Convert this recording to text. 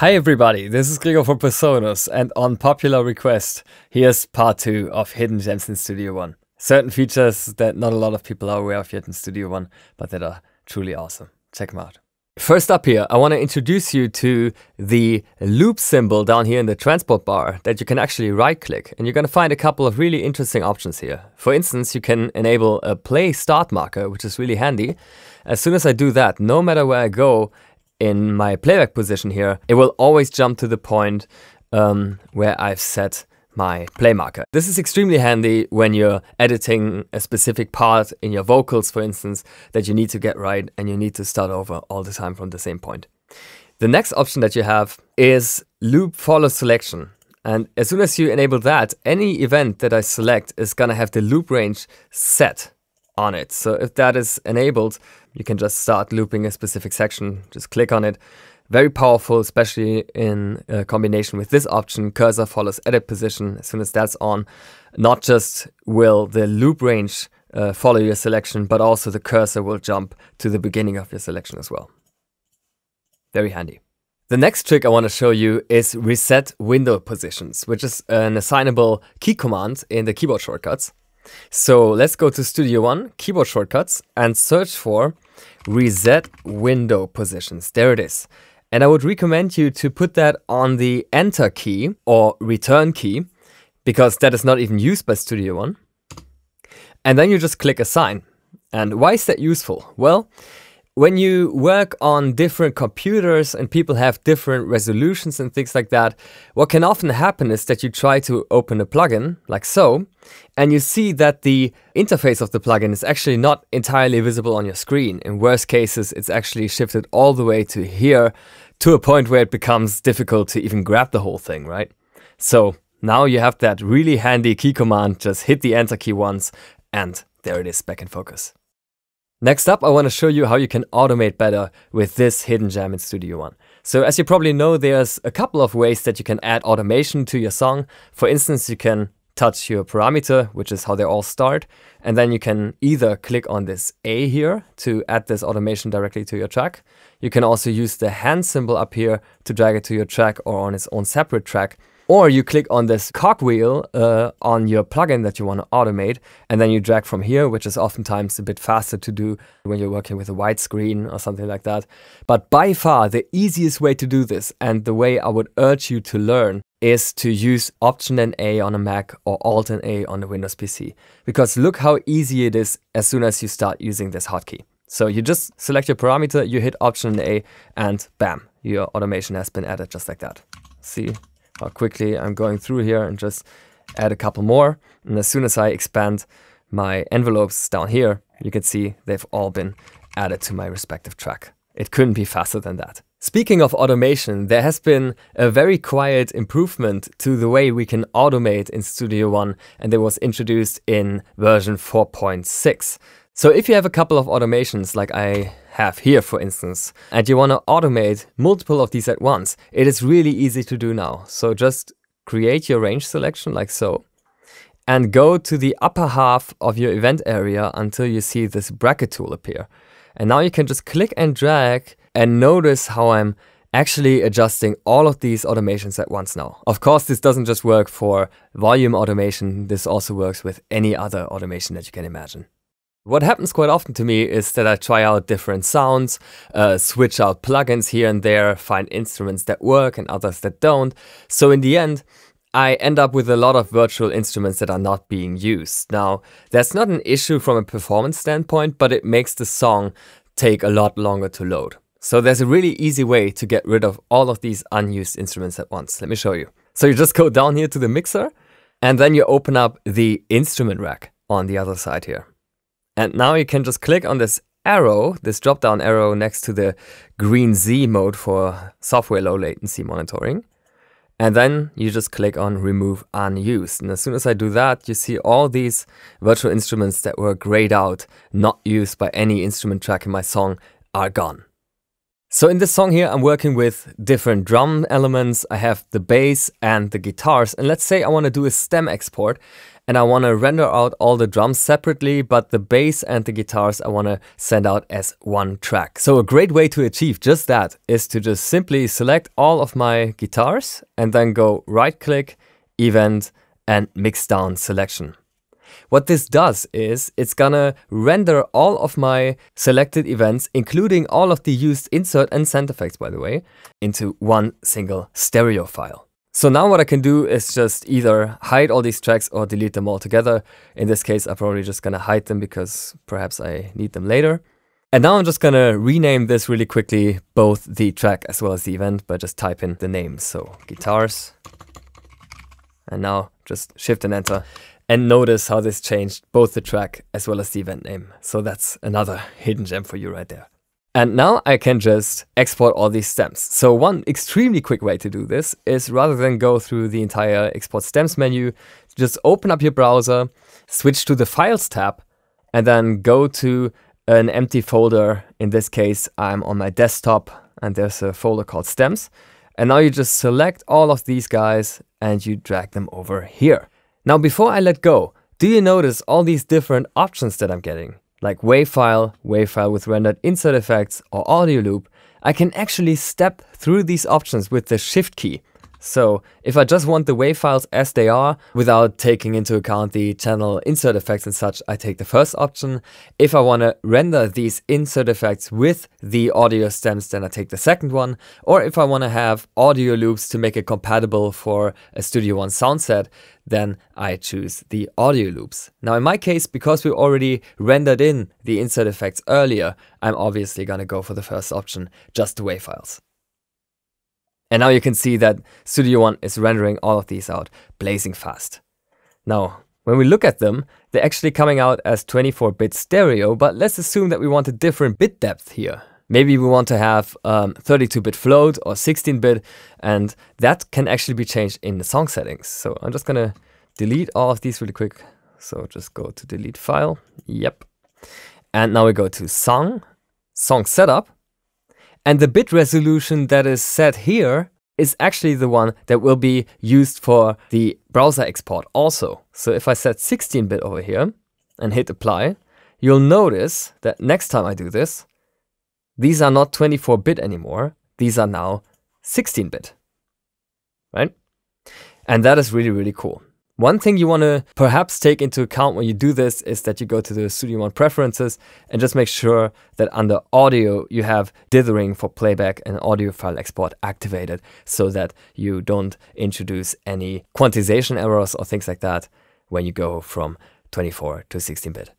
Hi everybody, this is Gregor for PreSonus, and on popular request, here's part 2 of Hidden Gems in Studio One. Certain features that not a lot of people are aware of yet in Studio One, but that are truly awesome. Check them out. First up here, I want to introduce you to the loop symbol down here in the transport bar that you can actually right click and you're going to find a couple of really interesting options here. For instance, you can enable a play start marker, which is really handy. As soon as I do that, no matter where I go, in my playback position here, it will always jump to the point um, where I've set my play marker. This is extremely handy when you're editing a specific part in your vocals, for instance, that you need to get right and you need to start over all the time from the same point. The next option that you have is loop follow selection. And as soon as you enable that, any event that I select is gonna have the loop range set on it. So if that is enabled, you can just start looping a specific section, just click on it. Very powerful, especially in combination with this option, cursor follows edit position. As soon as that's on, not just will the loop range uh, follow your selection, but also the cursor will jump to the beginning of your selection as well. Very handy. The next trick I want to show you is reset window positions, which is an assignable key command in the keyboard shortcuts. So let's go to Studio One, keyboard shortcuts, and search for reset window positions. There it is. And I would recommend you to put that on the enter key or return key because that is not even used by Studio One. And then you just click assign. And why is that useful? Well, when you work on different computers and people have different resolutions and things like that, what can often happen is that you try to open a plugin, like so, and you see that the interface of the plugin is actually not entirely visible on your screen. In worst cases, it's actually shifted all the way to here to a point where it becomes difficult to even grab the whole thing, right? So now you have that really handy key command, just hit the enter key once, and there it is back in focus. Next up, I want to show you how you can automate better with this hidden gem in Studio One. So as you probably know, there's a couple of ways that you can add automation to your song. For instance, you can touch your parameter, which is how they all start. And then you can either click on this A here to add this automation directly to your track. You can also use the hand symbol up here to drag it to your track or on its own separate track. Or you click on this cogwheel uh, on your plugin that you want to automate, and then you drag from here, which is oftentimes a bit faster to do when you're working with a white screen or something like that. But by far, the easiest way to do this, and the way I would urge you to learn, is to use Option and A on a Mac or Alt and A on a Windows PC. Because look how easy it is as soon as you start using this hotkey. So you just select your parameter, you hit Option and A, and bam, your automation has been added just like that. See, how quickly I'm going through here and just add a couple more. And as soon as I expand my envelopes down here, you can see they've all been added to my respective track. It couldn't be faster than that. Speaking of automation, there has been a very quiet improvement to the way we can automate in Studio One, and it was introduced in version 4.6. So if you have a couple of automations like I have here, for instance, and you want to automate multiple of these at once, it is really easy to do now. So just create your range selection like so, and go to the upper half of your event area until you see this bracket tool appear. And now you can just click and drag and notice how I'm actually adjusting all of these automations at once now. Of course, this doesn't just work for volume automation, this also works with any other automation that you can imagine. What happens quite often to me is that I try out different sounds, uh, switch out plugins here and there, find instruments that work and others that don't. So in the end, I end up with a lot of virtual instruments that are not being used. Now, that's not an issue from a performance standpoint, but it makes the song take a lot longer to load. So there's a really easy way to get rid of all of these unused instruments at once. Let me show you. So you just go down here to the mixer, and then you open up the instrument rack on the other side here. And now you can just click on this arrow, this drop down arrow next to the green Z mode for software low latency monitoring. And then you just click on remove unused. And as soon as I do that, you see all these virtual instruments that were grayed out, not used by any instrument track in my song, are gone. So in this song here, I'm working with different drum elements. I have the bass and the guitars. And let's say I want to do a stem export and I want to render out all the drums separately, but the bass and the guitars I want to send out as one track. So a great way to achieve just that is to just simply select all of my guitars and then go right click, event and mix down selection. What this does is it's gonna render all of my selected events, including all of the used insert and send effects, by the way, into one single stereo file. So now what I can do is just either hide all these tracks or delete them all together. In this case, I'm probably just gonna hide them because perhaps I need them later. And now I'm just gonna rename this really quickly, both the track as well as the event, by just type in the name. So guitars, and now just shift and enter. And notice how this changed both the track as well as the event name. So that's another hidden gem for you right there. And now I can just export all these stems. So one extremely quick way to do this is rather than go through the entire export stems menu, just open up your browser, switch to the files tab, and then go to an empty folder. In this case, I'm on my desktop and there's a folder called stems. And now you just select all of these guys and you drag them over here. Now before I let go, do you notice all these different options that I'm getting? Like WAV file, WAV file with rendered insert effects, or audio loop. I can actually step through these options with the shift key. So if I just want the WAV files as they are, without taking into account the channel insert effects and such, I take the first option. If I want to render these insert effects with the audio stems, then I take the second one. Or if I want to have audio loops to make it compatible for a Studio One sound set, then I choose the audio loops. Now in my case, because we already rendered in the insert effects earlier, I'm obviously going to go for the first option, just the WAV files. And now you can see that Studio One is rendering all of these out blazing fast. Now, when we look at them, they're actually coming out as 24-bit stereo, but let's assume that we want a different bit depth here. Maybe we want to have 32-bit um, float or 16-bit, and that can actually be changed in the song settings. So I'm just gonna delete all of these really quick. So just go to delete file, yep. And now we go to song, song setup, and the bit resolution that is set here is actually the one that will be used for the browser export also. So if I set 16-bit over here and hit apply, you'll notice that next time I do this, these are not 24-bit anymore. These are now 16-bit, right? And that is really, really cool. One thing you want to perhaps take into account when you do this is that you go to the Studio One preferences and just make sure that under audio you have dithering for playback and audio file export activated so that you don't introduce any quantization errors or things like that when you go from 24 to 16 bit.